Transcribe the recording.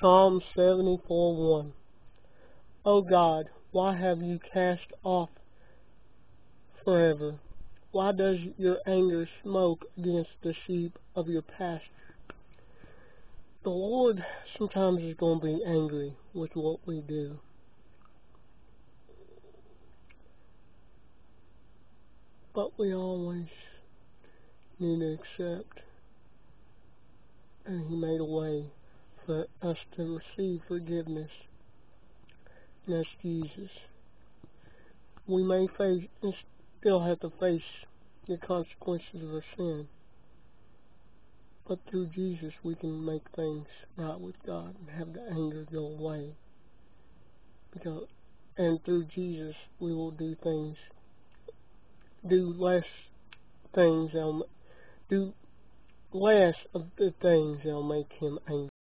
Psalm 74 1. O God, why have you cast off forever? Why does your anger smoke against the sheep of your pasture? The Lord sometimes is going to be angry with what we do. But we always need to accept, and He made a way for us to receive forgiveness. And that's Jesus. We may face and still have to face the consequences of our sin. But through Jesus, we can make things right with God and have the anger go away. Because, and through Jesus, we will do things, do less things, that'll, do less of the things that'll make Him angry.